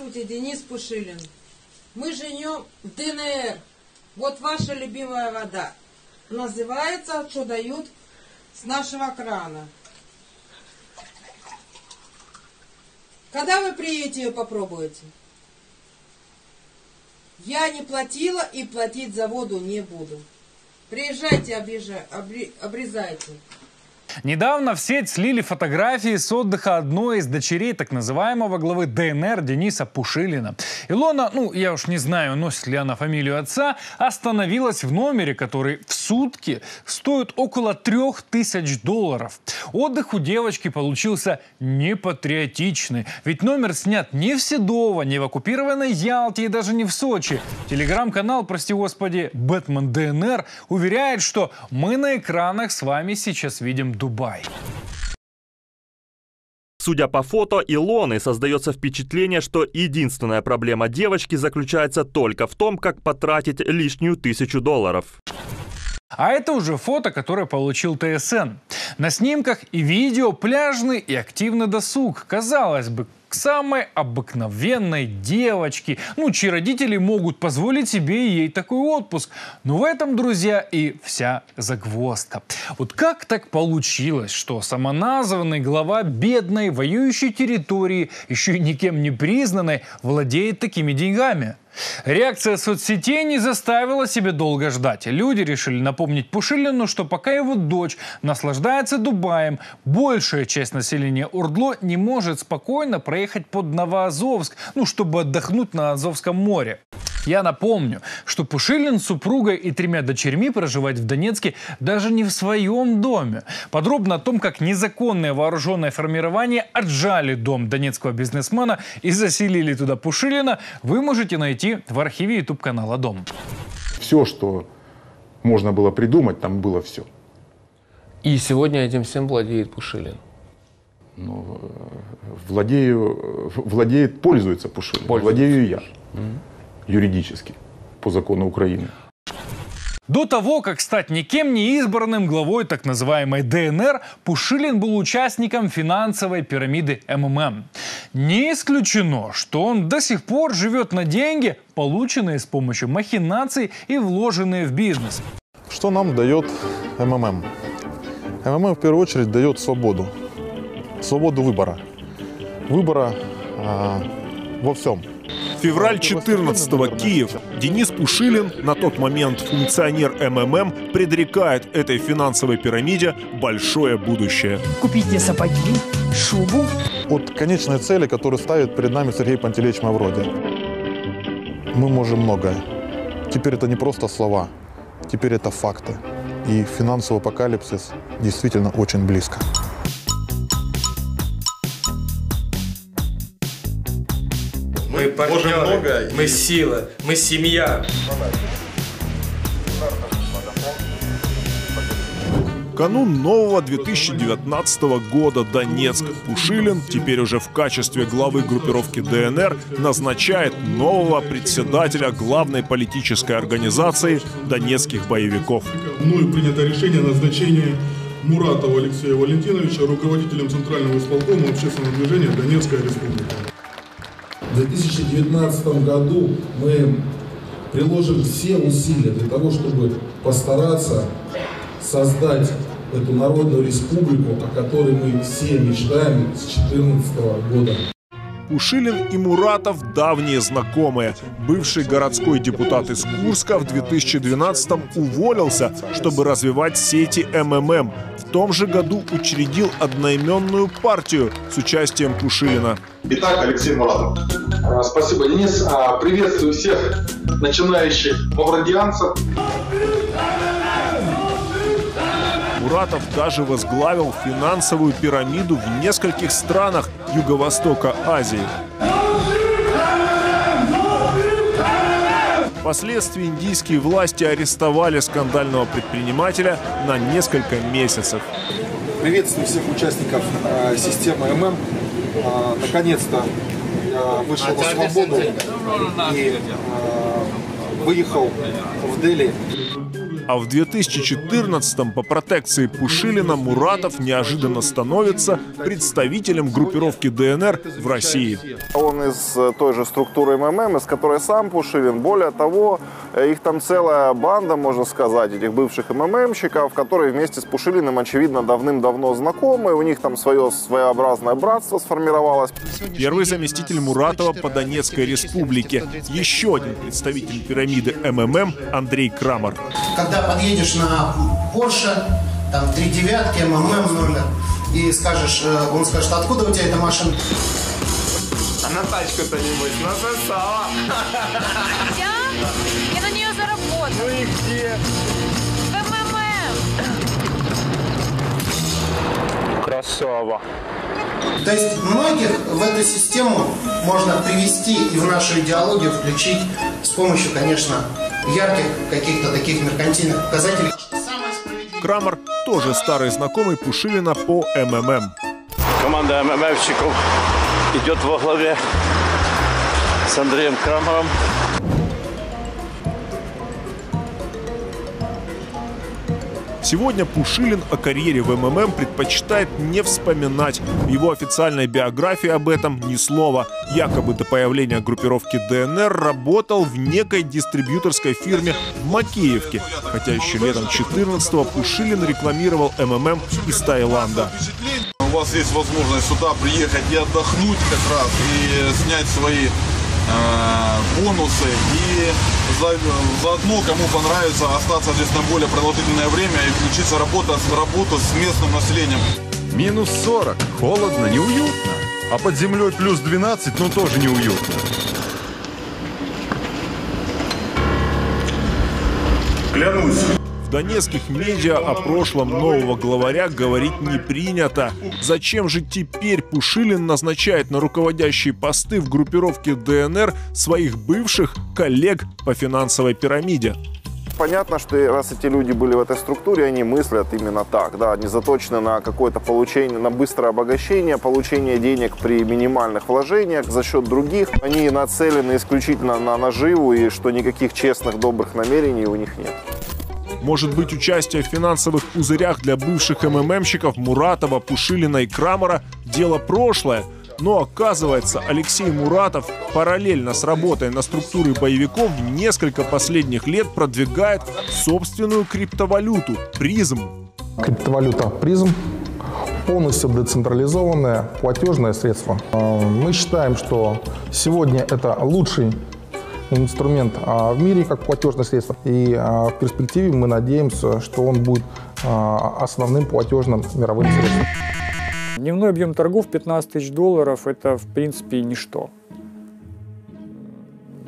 Здравствуйте, Денис Пушилин. Мы живем в ДНР. Вот ваша любимая вода. Называется, что дают с нашего крана. Когда вы приедете ее попробуете? Я не платила и платить за воду не буду. Приезжайте, обрежа- обре- обрезайте. Недавно в сеть слили фотографии с отдыха одной из дочерей так называемого главы ДНР Дениса Пушилина. Илона, ну я уж не знаю, носит ли она фамилию отца, остановилась в номере, который в сутки стоит около трех тысяч долларов. Отдых у девочки получился непатриотичный, ведь номер снят не в Седово, не в оккупированной Ялте и даже не в Сочи. Телеграм-канал, прости господи, Бэтмен ДНР уверяет, что мы на экранах с вами сейчас видим Дубай. Судя по фото Илоны, создается впечатление, что единственная проблема девочки заключается только в том, как потратить лишнюю тысячу долларов. А это уже фото, которое получил ТСН. На снимках и видео пляжный и активный досуг. Казалось бы, к самой обыкновенной девочке, ну, чьи родители могут позволить себе ей такой отпуск. Но в этом, друзья, и вся загвоздка. Вот как так получилось, что самоназванный глава бедной воюющей территории, еще и никем не признанной, владеет такими деньгами? Реакция соцсетей не заставила себе долго ждать. Люди решили напомнить Пушилину, что пока его дочь наслаждается Дубаем, большая часть населения Урдло не может спокойно проехать под Новоазовск, ну, чтобы отдохнуть на Азовском море. Я напомню, что Пушилин с супругой и тремя дочерьми проживает в Донецке даже не в своем доме. Подробно о том, как незаконное вооруженное формирование отжали дом донецкого бизнесмена и заселили туда Пушилина, вы можете найти в архиве YouTube-канала «Дом». Все, что можно было придумать, там было все. И сегодня этим всем владеет Пушилин. Но э, владею, э, владеет, пользуется Пушилин. Пользуется. Владею я юридически по закону Украины. До того, как стать никем не избранным главой так называемой ДНР, Пушилин был участником финансовой пирамиды МММ. Не исключено, что он до сих пор живет на деньги, полученные с помощью махинаций и вложенные в бизнес. Что нам дает МММ? МММ в первую очередь дает свободу. Свободу выбора. Выбора а, во всем. Февраль 14-го, Киев. Денис Пушилин, на тот момент функционер МММ, предрекает этой финансовой пирамиде большое будущее. Купите сапоги, шубу. От конечной цели, которую ставит перед нами Сергей Пантелеич Мавроди. Мы можем многое. Теперь это не просто слова, теперь это факты. И финансовый апокалипсис действительно очень близко. Мы партнеры, мы сила, мы семья. Канун нового 2019 года Донецк. Пушилин, теперь уже в качестве главы группировки ДНР, назначает нового председателя главной политической организации донецких боевиков. Мною принято решение о назначении Муратова Алексея Валентиновича руководителем Центрального исполкома общественного движения Донецкая республика. В 2019 году мы приложим все усилия для того, чтобы постараться создать эту народную республику, о которой мы все мечтаем с 2014 года. Пушилин и Муратов давние знакомые. Бывший городской депутат из Курска в 2012-м уволился, чтобы развивать сети МММ. В том же году учредил одноименную партию с участием Пушилина. Итак, Алексей Муратов. А, Спасибо, Денис. А, Приветствую всех начинающих мавродианцев. Муратов даже возглавил финансовую пирамиду в нескольких странах Юго-Востока Азии. Впоследствии индийские власти арестовали скандального предпринимателя на несколько месяцев. Приветствую всех участников э, системы ММ. Э, наконец-то я вышел на свободу и э, выехал в Дели. А в 2014-м по протекции Пушилина Муратов неожиданно становится представителем группировки ДНР в России. Он из э, той же структуры МММ, из которой сам Пушилин. Более того, э, их там целая банда, можно сказать, этих бывших МММщиков, которые вместе с Пушилиным, очевидно, давным-давно знакомы. У них там свое своеобразное братство сформировалось. Первый заместитель Муратова по Донецкой республике. Еще один представитель пирамиды МММ Андрей Крамер. Когда подъедешь на Porsche, там три девятки, МММ номер, и скажешь, э, он скажет, откуда у тебя эта машина? А на тачку-то небось насосала. Я? Я на нее заработал. Ну и где? В МММ. Красава. То есть многих в эту систему можно привести и в нашу идеологию включить с помощью, конечно, ярких каких-то таких меркантильных показателей. Крамер тоже старый знакомый Пушилина по МММ. Команда МММщиков идет во главе с Андреем Крамером. Сегодня Пушилин о карьере в МММ предпочитает не вспоминать. В его официальной биографии об этом ни слова. Якобы до появления группировки ДНР работал в некой дистрибьюторской фирме в Макеевке. Хотя еще летом 14-го Пушилин рекламировал МММ из Таиланда. У вас есть возможность сюда приехать и отдохнуть как раз, и снять свои бонусы и за- заодно, кому понравится, остаться здесь на более продолжительное время и включиться работа, в работу с местным населением. Минус 40. Холодно, неуютно. А под землей плюс 12, ну тоже неуютно. Клянусь. Донецких медиа о прошлом нового главаря говорить не принято. Зачем же теперь Пушилин назначает на руководящие посты в группировке ДНР своих бывших коллег по финансовой пирамиде? Понятно, что раз эти люди были в этой структуре, они мыслят именно так, да, они заточены на какое-то получение, на быстрое обогащение, получение денег при минимальных вложениях за счет других. Они нацелены исключительно на наживу и что никаких честных, добрых намерений у них нет. Может быть, участие в финансовых пузырях для бывших МММщиков Муратова, Пушилина и Крамера – дело прошлое. Но оказывается, Алексей Муратов параллельно с работой на структуры боевиков несколько последних лет продвигает собственную криптовалюту – призм. Криптовалюта призм полностью децентрализованное платежное средство. Э, Мы считаем, что сегодня это лучший инструмент а, в мире как платежное средство. И а, в перспективе мы надеемся, что он будет а, основным платежным мировым средством. Дневной объем торгов 15 тысяч долларов – это, в принципе, ничто.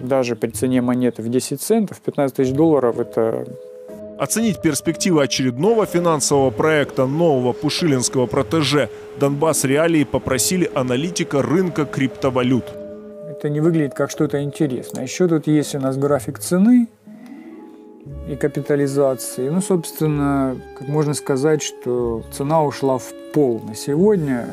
Даже при цене монеты в 10 центов 15 тысяч долларов – это Оценить перспективы очередного финансового проекта нового пушилинского протеже Донбасс Реалии попросили аналитика рынка криптовалют. Это не выглядит как что-то интересное. Еще тут есть у нас график цены и капитализации. Ну, собственно, как можно сказать, что цена ушла в пол на сегодня.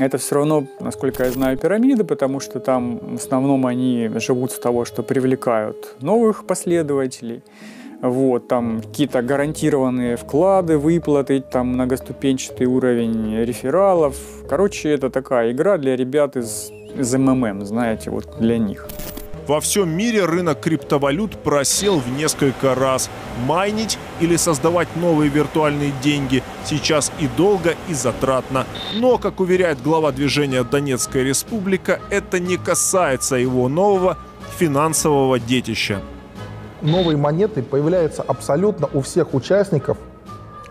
Это все равно, насколько я знаю, пирамиды, потому что там в основном они живут с того, что привлекают новых последователей. Вот, там какие-то гарантированные вклады, выплаты, там многоступенчатый уровень рефералов. Короче, это такая игра для ребят из, из МММ, знаете, вот для них. Во всем мире рынок криптовалют просел в несколько раз. Майнить или создавать новые виртуальные деньги сейчас и долго, и затратно. Но, как уверяет глава движения Донецкая республика, это не касается его нового финансового детища. Новые монеты появляются абсолютно у всех участников,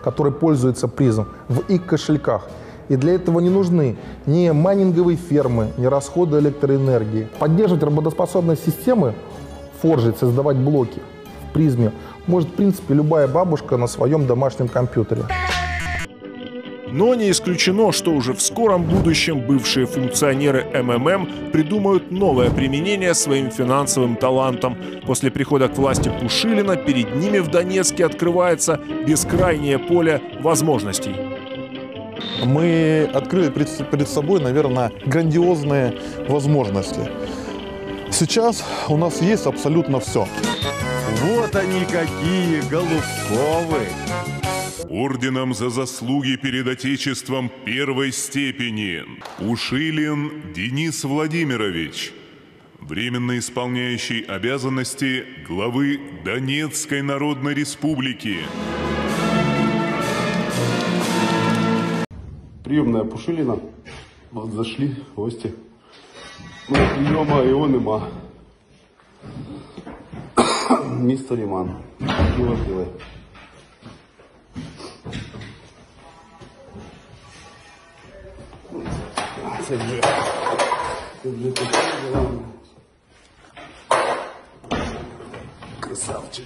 которые пользуются призом, в их кошельках. И для этого не нужны ни майнинговые фермы, ни расходы электроэнергии. Поддерживать работоспособность системы, форжить, создавать блоки в призме может, в принципе, любая бабушка на своем домашнем компьютере. Но не исключено, что уже в скором будущем бывшие функционеры МММ придумают новое применение своим финансовым талантам. После прихода к власти Пушилина перед ними в Донецке открывается бескрайнее поле возможностей. Мы открыли перед, собой, наверное, грандиозные возможности. Сейчас у нас есть абсолютно все. Вот они какие, Голубковы! Орденом за заслуги перед Отечеством первой степени Ушилин Денис Владимирович, временно исполняющий обязанности главы Донецкой Народной Республики. Приемная Пушилина. Вот зашли гости. Ну, приема його нема. Місто Ліман. Діло діле. Це вже. Це вже таке діло. Красавчик.